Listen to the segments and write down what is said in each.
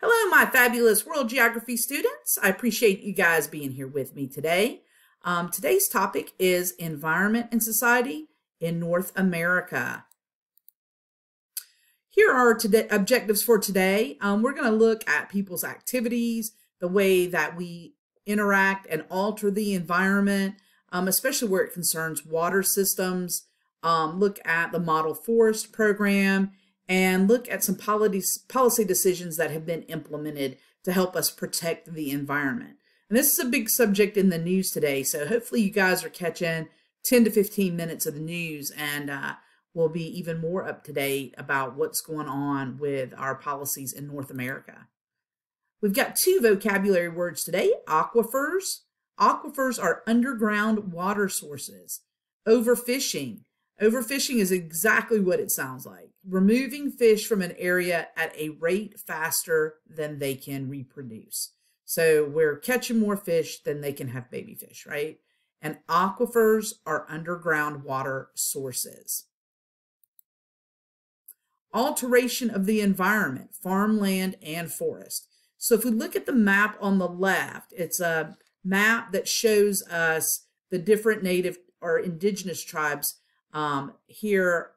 Hello, my fabulous world geography students. I appreciate you guys being here with me today. Um, today's topic is environment and society in North America. Here are today objectives for today. Um, we're going to look at people's activities, the way that we interact and alter the environment, um, especially where it concerns water systems. Um, look at the model forest program and look at some policy decisions that have been implemented to help us protect the environment. And this is a big subject in the news today, so hopefully you guys are catching 10 to 15 minutes of the news and uh, will be even more up to date about what's going on with our policies in North America. We've got two vocabulary words today, aquifers. Aquifers are underground water sources. Overfishing. Overfishing is exactly what it sounds like. Removing fish from an area at a rate faster than they can reproduce. So we're catching more fish than they can have baby fish, right? And aquifers are underground water sources. Alteration of the environment, farmland and forest. So if we look at the map on the left, it's a map that shows us the different native or indigenous tribes um, here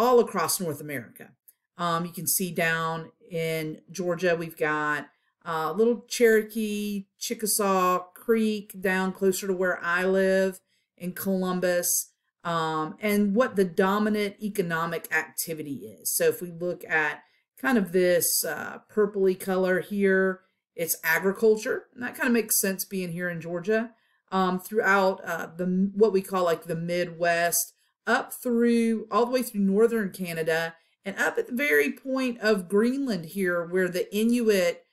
all across North America. Um, you can see down in Georgia, we've got uh, little Cherokee, Chickasaw Creek down closer to where I live in Columbus, um, and what the dominant economic activity is. So if we look at kind of this uh, purpley color here, it's agriculture, and that kind of makes sense being here in Georgia. Um, throughout uh, the what we call like the Midwest, up through all the way through northern Canada and up at the very point of Greenland here, where the Inuit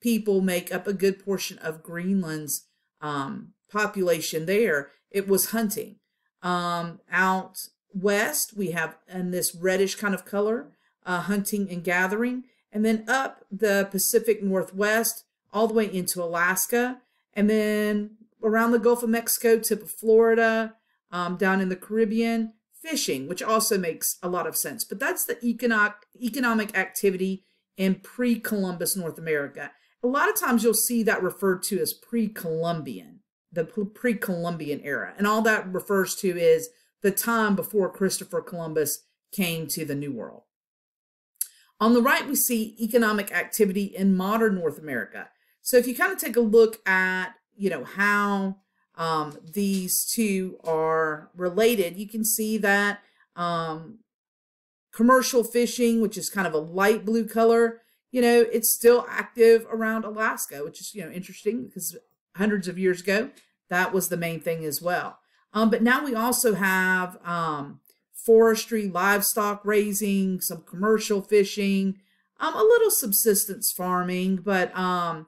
people make up a good portion of Greenland's um, population there, it was hunting. Um, out west, we have in this reddish kind of color, uh, hunting and gathering. And then up the Pacific Northwest, all the way into Alaska. And then around the Gulf of Mexico, tip of Florida, um, down in the Caribbean, fishing, which also makes a lot of sense. But that's the economic economic activity in pre-Columbus North America. A lot of times you'll see that referred to as pre-Columbian, the pre-Columbian era. And all that refers to is the time before Christopher Columbus came to the New World. On the right, we see economic activity in modern North America. So if you kind of take a look at, you know, how um, these two are related, you can see that um, commercial fishing, which is kind of a light blue color, you know, it's still active around Alaska, which is, you know, interesting because hundreds of years ago, that was the main thing as well. Um, but now we also have um, forestry, livestock raising, some commercial fishing, um, a little subsistence farming, but um,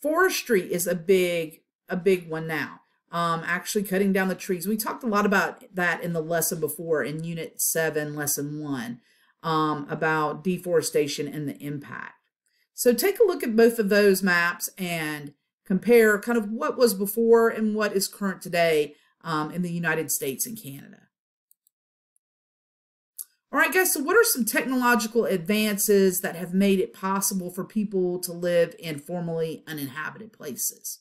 forestry is a big, a big one now um, actually cutting down the trees. We talked a lot about that in the lesson before in Unit 7, Lesson 1, um, about deforestation and the impact. So take a look at both of those maps and compare kind of what was before and what is current today um, in the United States and Canada. All right, guys, so what are some technological advances that have made it possible for people to live in formerly uninhabited places?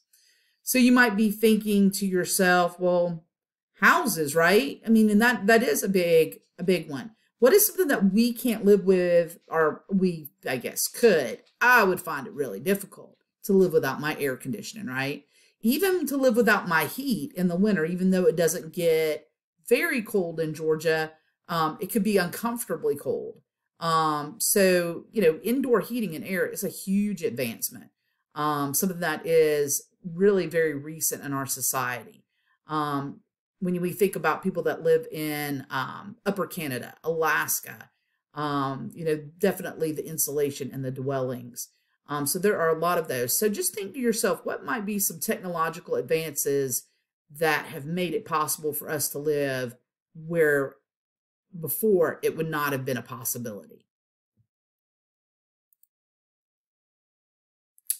So you might be thinking to yourself, well, houses, right? I mean, and that that is a big a big one. What is something that we can't live with or we I guess could? I would find it really difficult to live without my air conditioning, right? Even to live without my heat in the winter, even though it doesn't get very cold in Georgia, um, it could be uncomfortably cold. Um, so, you know, indoor heating and air is a huge advancement. Um, something that is really very recent in our society. Um, when we think about people that live in um, Upper Canada, Alaska, um, you know, definitely the insulation and the dwellings. Um, so there are a lot of those. So just think to yourself, what might be some technological advances that have made it possible for us to live where before it would not have been a possibility.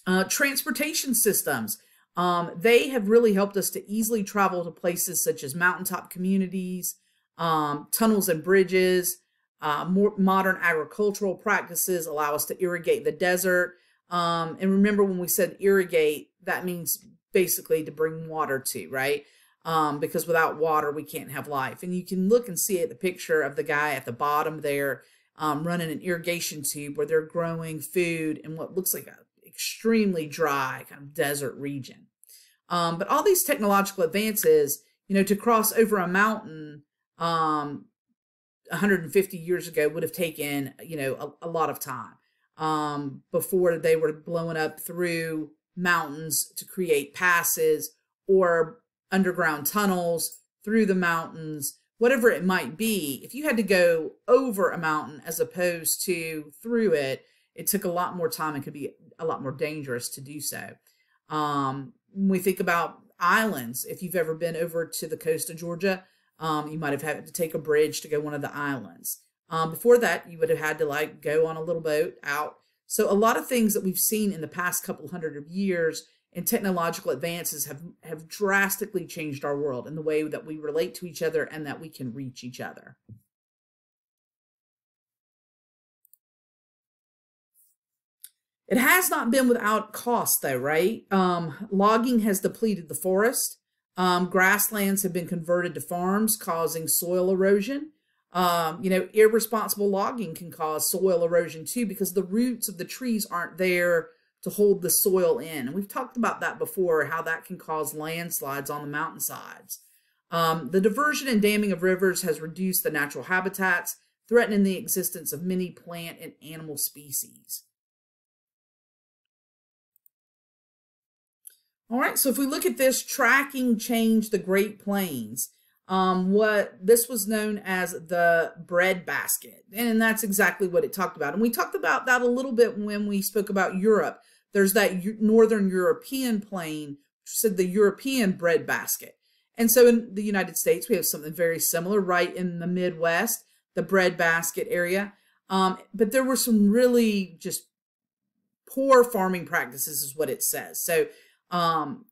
Uh, transportation systems. Um, they have really helped us to easily travel to places such as mountaintop communities, um, tunnels and bridges. Uh, more modern agricultural practices allow us to irrigate the desert. Um, and remember when we said irrigate, that means basically to bring water to, right? Um, because without water, we can't have life. And you can look and see at the picture of the guy at the bottom there um, running an irrigation tube where they're growing food in what looks like an extremely dry kind of desert region. Um, but all these technological advances, you know, to cross over a mountain um, 150 years ago would have taken, you know, a, a lot of time um, before they were blowing up through mountains to create passes or underground tunnels through the mountains, whatever it might be. If you had to go over a mountain as opposed to through it, it took a lot more time and could be a lot more dangerous to do so. Um, when we think about islands, if you've ever been over to the coast of Georgia, um, you might have had to take a bridge to go one of the islands. Um, before that, you would have had to like go on a little boat out. So a lot of things that we've seen in the past couple hundred of years and technological advances have, have drastically changed our world and the way that we relate to each other and that we can reach each other. It has not been without cost though, right? Um, logging has depleted the forest. Um, grasslands have been converted to farms, causing soil erosion. Um, you know, irresponsible logging can cause soil erosion too because the roots of the trees aren't there to hold the soil in. And we've talked about that before, how that can cause landslides on the mountainsides. Um, the diversion and damming of rivers has reduced the natural habitats, threatening the existence of many plant and animal species. All right, so if we look at this, tracking changed the Great Plains. Um, what this was known as the bread basket, and that's exactly what it talked about. And we talked about that a little bit when we spoke about Europe. There's that Northern European plain, said the European bread basket. And so in the United States, we have something very similar right in the Midwest, the bread basket area. Um, but there were some really just poor farming practices, is what it says. So um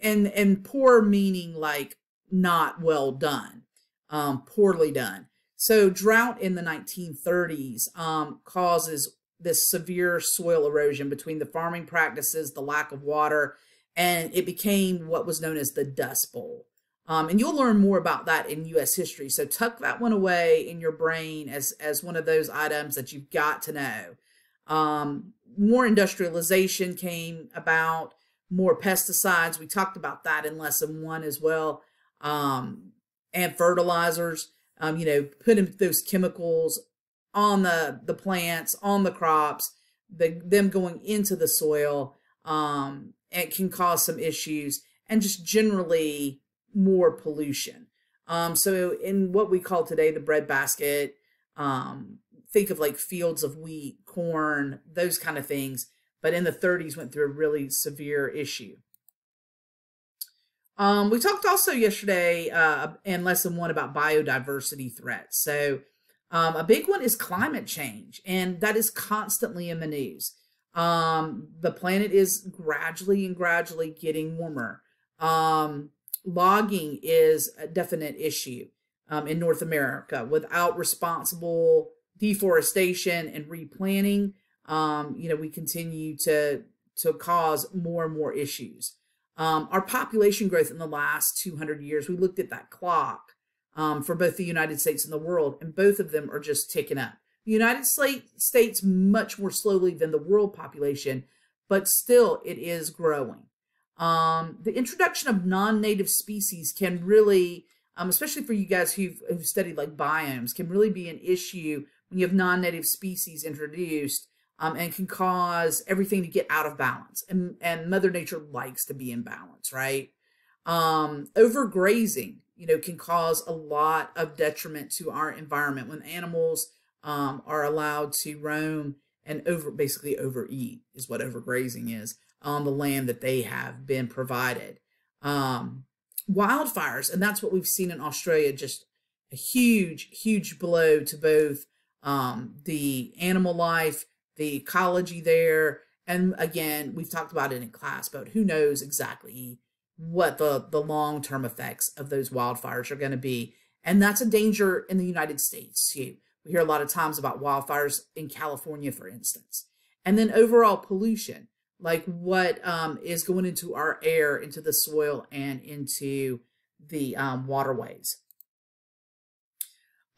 and and poor meaning like not well done um poorly done so drought in the 1930s um causes this severe soil erosion between the farming practices the lack of water and it became what was known as the dust bowl um, and you'll learn more about that in U.S. history. So tuck that one away in your brain as as one of those items that you've got to know. Um, more industrialization came about more pesticides. We talked about that in lesson one as well. Um, and fertilizers, um, you know, putting those chemicals on the, the plants, on the crops, the, them going into the soil, um, it can cause some issues and just generally more pollution. Um, so in what we call today the bread basket, um, think of like fields of wheat, corn, those kind of things but in the 30s went through a really severe issue. Um, we talked also yesterday uh, in lesson one about biodiversity threats. So um, a big one is climate change, and that is constantly in the news. Um, the planet is gradually and gradually getting warmer. Um, logging is a definite issue um, in North America. Without responsible deforestation and replanting, um, you know, we continue to to cause more and more issues. Um, our population growth in the last 200 years, we looked at that clock um, for both the United States and the world, and both of them are just ticking up. The United States much more slowly than the world population, but still it is growing. Um, the introduction of non-native species can really, um, especially for you guys who've, who've studied like biomes, can really be an issue when you have non-native species introduced um, and can cause everything to get out of balance. And, and Mother Nature likes to be in balance, right? Um, overgrazing, you know, can cause a lot of detriment to our environment when animals um, are allowed to roam and over basically overeat is what overgrazing is on the land that they have been provided. Um, wildfires, and that's what we've seen in Australia, just a huge, huge blow to both um, the animal life the ecology there. And again, we've talked about it in class, but who knows exactly what the, the long-term effects of those wildfires are going to be. And that's a danger in the United States too. We hear a lot of times about wildfires in California, for instance. And then overall pollution, like what um, is going into our air, into the soil, and into the um, waterways.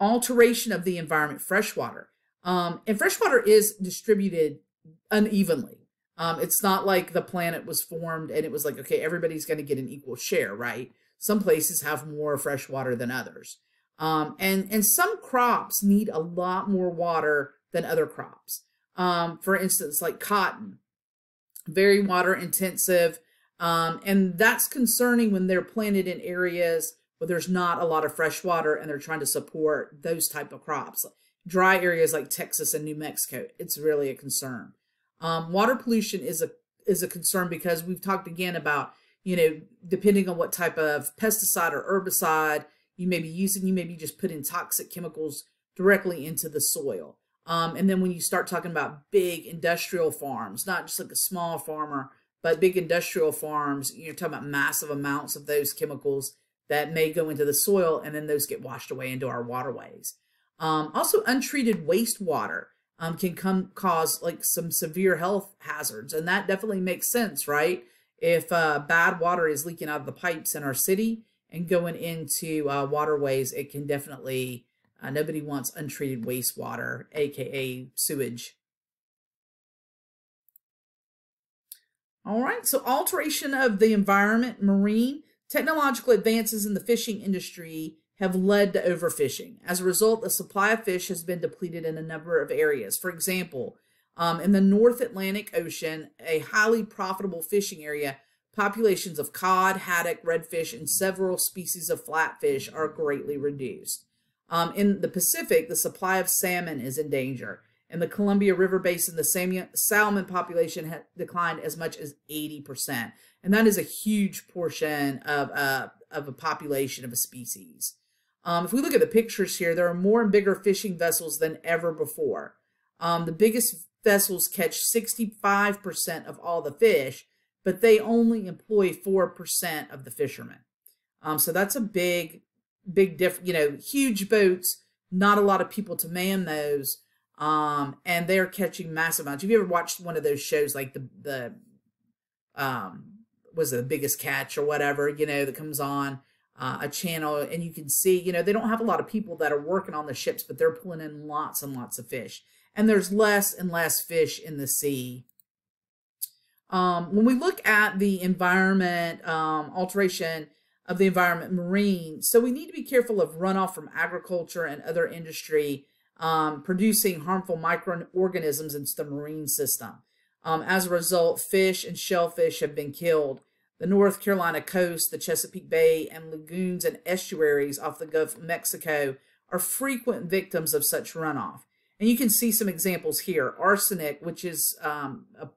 Alteration of the environment, freshwater. Um, and freshwater is distributed unevenly. Um, it's not like the planet was formed and it was like, okay, everybody's going to get an equal share, right? Some places have more fresh water than others. Um, and, and some crops need a lot more water than other crops. Um, for instance, like cotton, very water intensive. Um, and that's concerning when they're planted in areas where there's not a lot of fresh water and they're trying to support those type of crops. Dry areas like Texas and New Mexico, it's really a concern. Um, water pollution is a is a concern because we've talked again about you know depending on what type of pesticide or herbicide you may be using, you may be just putting toxic chemicals directly into the soil. Um, and then when you start talking about big industrial farms, not just like a small farmer, but big industrial farms, you're talking about massive amounts of those chemicals that may go into the soil and then those get washed away into our waterways. Um, also, untreated wastewater um, can come cause like some severe health hazards, and that definitely makes sense, right? If uh, bad water is leaking out of the pipes in our city and going into uh, waterways, it can definitely uh, nobody wants untreated wastewater, aka sewage. All right, so alteration of the environment, marine, technological advances in the fishing industry have led to overfishing. As a result, the supply of fish has been depleted in a number of areas. For example, um, in the North Atlantic Ocean, a highly profitable fishing area, populations of cod, haddock, redfish, and several species of flatfish are greatly reduced. Um, in the Pacific, the supply of salmon is in danger. In the Columbia River Basin, the salmon population has declined as much as 80%. And that is a huge portion of, uh, of a population of a species. Um, if we look at the pictures here, there are more and bigger fishing vessels than ever before. Um, the biggest vessels catch 65% of all the fish, but they only employ 4% of the fishermen. Um, so that's a big, big diff, you know, huge boats, not a lot of people to man those. Um, and they're catching massive amounts. Have you ever watched one of those shows like the, the, um, was the biggest catch or whatever, you know, that comes on? Uh, a channel and you can see, you know, they don't have a lot of people that are working on the ships, but they're pulling in lots and lots of fish. And there's less and less fish in the sea. Um, when we look at the environment, um, alteration of the environment, marine, so we need to be careful of runoff from agriculture and other industry um, producing harmful microorganisms into the marine system. Um, as a result, fish and shellfish have been killed. The North Carolina coast, the Chesapeake Bay, and lagoons and estuaries off the Gulf of Mexico are frequent victims of such runoff. And you can see some examples here. Arsenic, which is um, a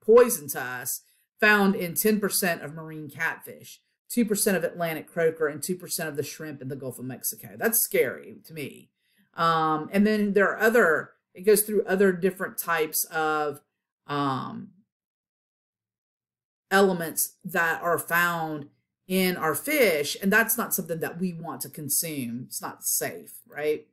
poison to us, found in 10% of marine catfish, 2% of Atlantic croaker, and 2% of the shrimp in the Gulf of Mexico. That's scary to me. Um, and then there are other, it goes through other different types of um, elements that are found in our fish, and that's not something that we want to consume. It's not safe, right?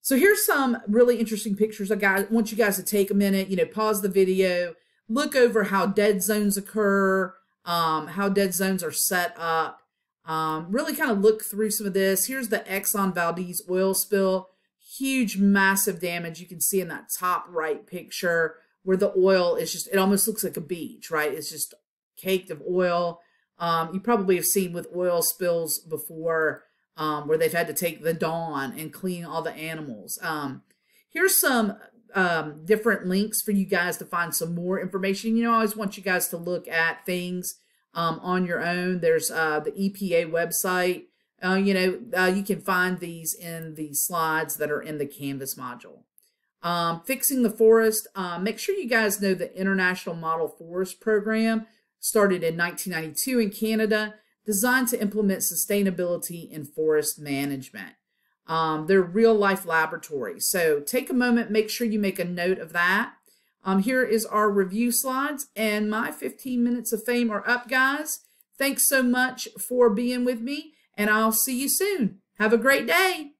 So here's some really interesting pictures. I got, want you guys to take a minute, you know, pause the video, look over how dead zones occur, um, how dead zones are set up, um, really kind of look through some of this. Here's the Exxon Valdez oil spill. Huge, massive damage you can see in that top right picture where the oil is just, it almost looks like a beach, right? It's just caked of oil. Um, you probably have seen with oil spills before um, where they've had to take the Dawn and clean all the animals. Um, here's some um, different links for you guys to find some more information. You know, I always want you guys to look at things um, on your own. There's uh, the EPA website. Uh, you know, uh, you can find these in the slides that are in the Canvas module. Um, fixing the forest. Uh, make sure you guys know the International Model Forest Program started in 1992 in Canada, designed to implement sustainability in forest management. Um, they're real life laboratories. So take a moment, make sure you make a note of that. Um, here is our review slides and my 15 minutes of fame are up, guys. Thanks so much for being with me and I'll see you soon. Have a great day.